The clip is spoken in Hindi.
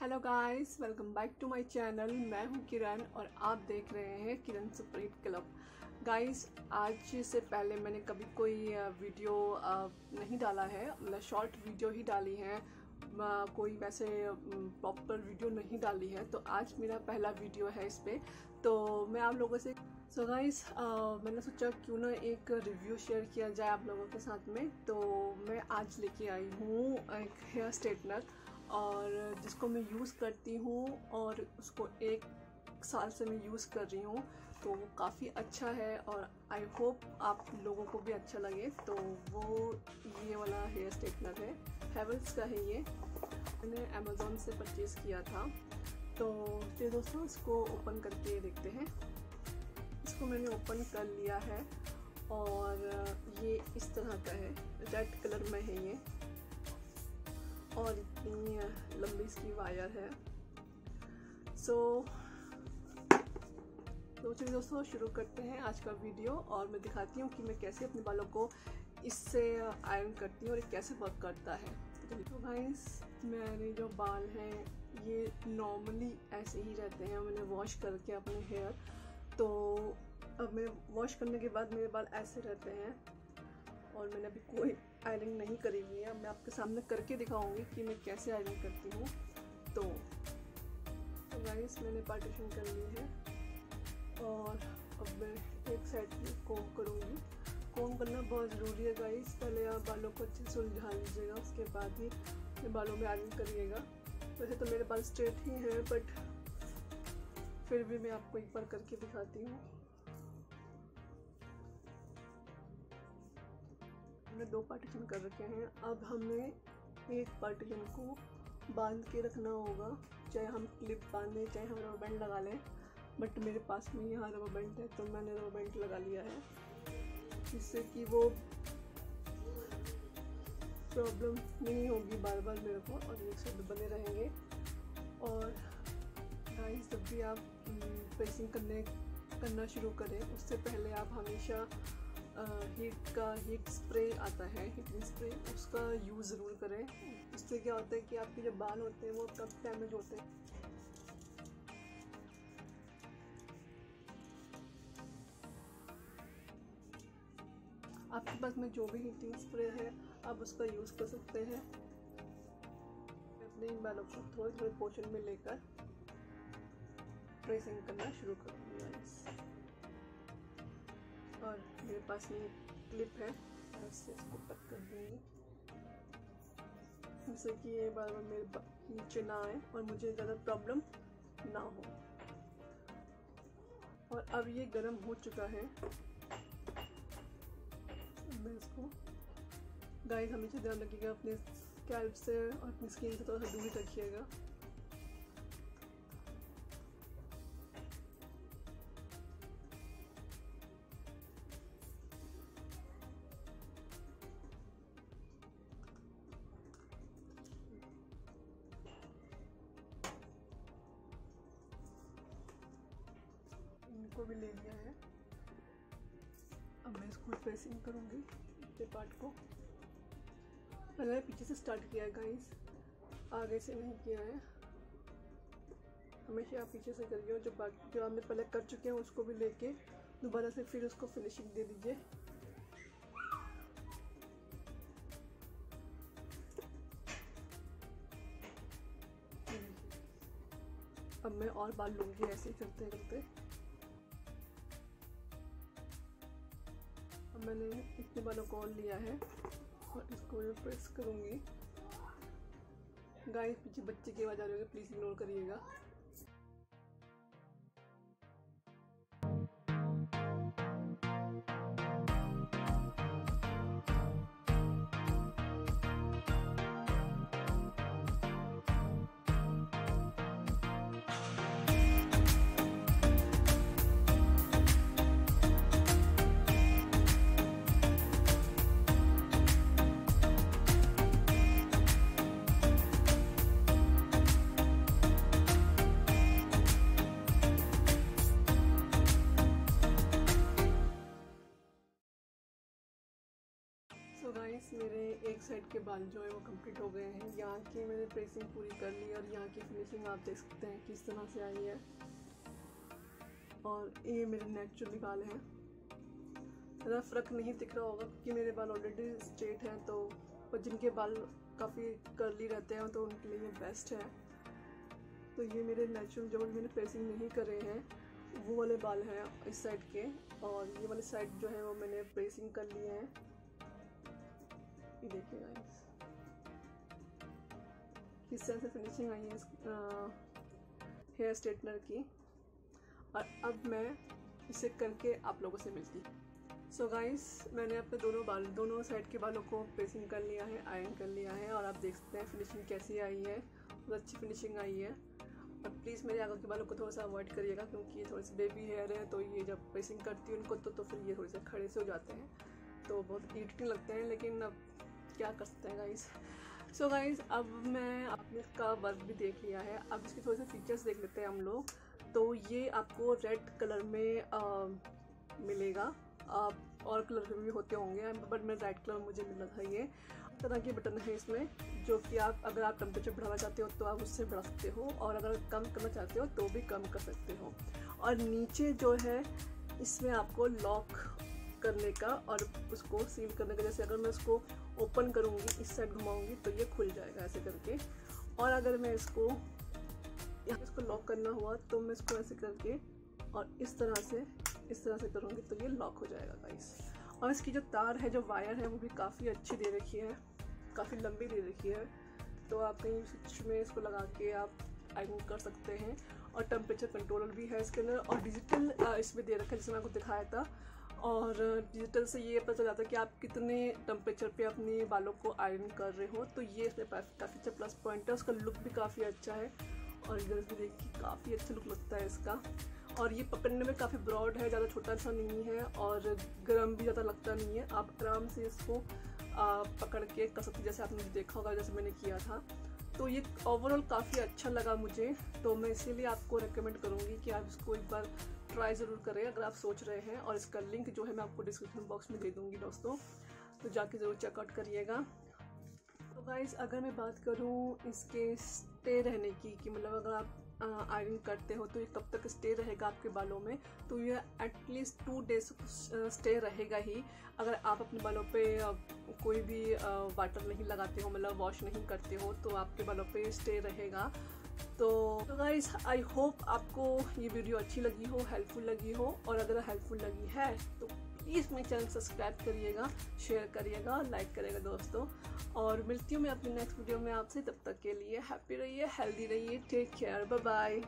Hello guys welcome back to my channel मैं हूँ किरण और आप देख रहे हैं किरण सुप्रीत क्लब। गाइस आज से पहले मैंने कभी कोई वीडियो नहीं डाला है। मतलब शॉर्ट वीडियो ही डाली है। कोई वैसे प्रॉपर वीडियो नहीं डाली है। तो आज मेरा पहला वीडियो है इस पर तो मैं आप लोगों से सो so गाइस मैंने सोचा क्यों ना एक रिव्यू शेयर किया जाए आप लोगों के साथ में। तो मैं आज लेके आई हूँ एक हेयर स्ट्रेटनर और जिसको मैं यूज़ करती हूँ और उसको एक साल से मैं यूज़ कर रही हूँ तो वो काफ़ी अच्छा है और आई होप आप लोगों को भी अच्छा लगे। तो वो ये वाला हेयर स्ट्रेटनर है हेवल्स का है ये। मैंने अमेज़ोन से परचेज़ किया था। तो फिर दोस्तों इसको ओपन करके देखते हैं। इसको मैंने ओपन कर लिया है और ये इस तरह का है। रेड कलर में है ये। और इतनी लंबी इसकी वायर है। सो तो चलिए दोस्तों, शुरू करते हैं आज का वीडियो और मैं दिखाती हूँ कि मैं कैसे अपने बालों को इससे आयरन करती हूँ और ये कैसे वर्क करता है। तो गाइस मेरे जो बाल हैं, ये नॉर्मली ऐसे ही रहते हैं। मैंने वॉश करके अपने हेयर तो अब मैं वॉश करने के बाद मेरे बाल ऐसे रहते हैं और मैंने अभी कोई आयरन नहीं करी हुई है मैं आपके सामने करके दिखाऊँगी कि मैं कैसे आयरन करती हूँ। तो गाइस तो मैंने पार्टीशन कर ली है और अब मैं एक साइड में कोम करूँगी। कोम करना बहुत ज़रूरी है गाइस पहले आप बालों को अच्छे से उलझा लीजिएगा, उसके बाद ही अपने बालों में आयरन करिएगा। वैसे तो मेरे बाल स्ट्रेट ही हैं बट फिर भी मैं आपको एक बार करके दिखाती हूँ। हमने दो पार्टीशन कर रखे हैं। अब हमें एक पार्टीशन को बाँध के रखना होगा, चाहे हम क्लिप बांधें, चाहे हम रबर बैंड लगा लें। बट मेरे पास में यहाँ रबर बैंड है तो मैंने रबर बैंड लगा लिया है। जिससे कि वो प्रॉब्लम नहीं होगी बार बार मेरे को, और एक साथ बने रहेंगे। और गाइस जब भी आप प्रेसिंग करने, करना शुरू करें, उससे पहले आप हमेशा हीट का हीट स्प्रे आता है हीटिंग स्प्रे उसका यूज़ ज़रूर करें। इससे क्या होता है कि आपके जो बाल होते हैं, वो कब डैमेज होते हैं। आपके पास में जो भी हीटिंग स्प्रे है, आप उसका यूज़ कर सकते हैं। अपने इन बालों को थोड़े थोड़े पोर्शन में लेकर ट्रेसिंग करना शुरू करूँगी और मेरे पास में क्लिप है इससे इसको कट कर दूँगी। जिससे कि ये बार बार मेरे नीचे ना आए और मुझे ज़्यादा प्रॉब्लम ना हो। और अब ये गर्म हो चुका है। मैं इसको गाइस हमेशा ध्यान रखिएगा, अपने स्कैल्प से और अपनी स्किन से थोड़ा सा दूरी रखिएगा। को भी ले लिया है। अब मैं इसको प्रेसिंग करूँगी, पीछे पार्ट को। मैंने पीछे से स्टार्ट किया है गाइस आगे से नहीं किया है। हमेशा आप पीछे से करिए जो बाकी जो आपने पहले कर चुके हैं, उसको भी लेके दोबारा से फिर उसको फिनिशिंग दे दीजिए। अब मैं और बाल लूँगी ऐसे करते करते मैंने इतने बालों को ऑन लिया है और इसको मैं प्रेस करूँगी। गाय पीछे बच्चे की आवाज़ आ रही होगी प्लीज़ इग्नोर करिएगा। गाइस मेरे एक साइड के बाल जो है वो कंप्लीट हो गए हैं। यहाँ की मैंने प्रेसिंग पूरी कर ली और यहाँ की फिनिशिंग आप देख सकते हैं किस तरह से आई है। और ये मेरे नेचुरल बाल हैं ज़्यादा फ़र्क नहीं दिख रहा होगा क्योंकि मेरे बाल ऑलरेडी स्ट्रेट हैं तो और जिनके बाल काफ़ी कर्ली रहते हैं तो उनके लिए बेस्ट है। तो ये मेरे नेचुरल जो मैंने प्रेसिंग नहीं करे हैं, वो वाले बाल हैं इस साइड के। और ये वाले साइड जो है वो मैंने प्रेसिंग कर लिए हैं। ये देखिए गाइस किस तरह से फिनिशिंग आई है इस हेयर स्ट्रेटनर की और अब मैं इसे करके आप लोगों से मिलती सो so गाइस मैंने अपने दोनों बाल दोनों साइड के बालों को प्रेसिंग कर लिया है आयरन कर लिया है और आप देख सकते हैं फिनिशिंग कैसी आई है बहुत अच्छी फिनिशिंग आई है और प्लीज़ मेरे आगे के बालों को थोड़ा सा अवॉइड करिएगा क्योंकि ये थोड़े से बेबी हेयर है तो ये जब प्रेसिंग करती हूँ उनको तो, तो फिर ये थोड़े से खड़े से हो जाते हैं तो बहुत इरिटेटिंग लगते हैं लेकिन अब क्या कर सकते हैं गाइस सो गाइस अब मैं आपने इसका वर्क भी देख लिया है। अब इसके थोड़े से फीचर्स देख लेते हैं हम लोग। तो ये आपको रेड कलर में आ, मिलेगा। आप और कलर के भी होते होंगे बट मैं रेड कलर मुझे मिला था ये। तरह के बटन है इसमें जो कि आप अगर आप टेम्परेचर बढ़ाना चाहते हो तो आप उससे बढ़ा सकते हो और अगर कम करना चाहते हो तो भी कम कर सकते हो। और नीचे जो है इसमें आपको लॉक करने का और उसको सील करने का जैसे अगर मैं उसको ओपन करूँगी, इस साइड घुमाऊँगी तो ये खुल जाएगा ऐसे करके। और अगर मैं इसको यहाँ इसको लॉक करना हुआ तो मैं इसको ऐसे करके और इस तरह से, इस तरह से करूँगी तो ये लॉक हो जाएगा गाइस और इसकी जो तार है, जो वायर है, वो भी काफ़ी अच्छी दे रखी है, काफ़ी लंबी दे रखी है। तो आप कहीं स्विच में इसको लगा के आप आयरन कर सकते हैं। और टेम्परेचर कंट्रोलर भी है इसके अंदर, और डिजिटल इसमें दे रखा है, जिसमें आपको दिखाया था। और डिजिटल से ये पता चल जाता है कि आप कितने टेम्परेचर पे अपने बालों को आयरन कर रहे हो तो ये इसमें काफ़ी अच्छा प्लस पॉइंट है। उसका लुक भी काफ़ी अच्छा है और इधर भी देखिए काफ़ी अच्छा लुक लगता है इसका। और ये पकड़ने में काफ़ी ब्रॉड है, ज़्यादा छोटा सा नहीं है और गर्म भी ज़्यादा लगता नहीं है। आप आराम से इसको पकड़ के कर सकते जैसे आपने देखा होगा, जैसे मैंने किया था। तो ये ओवरऑल काफ़ी अच्छा लगा मुझे। तो मैं इसीलिए आपको रिकमेंड करूँगी कि आप इसको एक बार ट्राई ज़रूर करें, अगर आप सोच रहे हैं। और इसका लिंक जो है मैं आपको डिस्क्रिप्शन बॉक्स में दे दूँगी दोस्तों। तो जाके ज़रूर चेकआउट करिएगा। तो गाइज़ अगर मैं बात करूँ इसके स्टे रहने की, कि मतलब अगर आप आयरन करते हो तो ये कब तक स्टे रहेगा आपके बालों में। तो ये एटलीस्ट टू डेज़ स्टे रहेगा ही। अगर आप अपने बालों पे कोई भी वाटर नहीं लगाते हो मतलब वॉश नहीं करते हो तो आपके बालों पे स्टे रहेगा। तो गाइस आई होप आपको ये वीडियो अच्छी लगी हो हेल्पफुल लगी हो, और अगर हेल्पफुल लगी है तो प्लीज़ मेरे चैनल सब्सक्राइब करिएगा शेयर करिएगा और लाइक करिएगा दोस्तों। और मिलती हूँ मैं अपनी नेक्स्ट वीडियो में आपसे, तब तक के लिए हैप्पी रहिए हेल्दी रहिए टेक केयर बाय बाय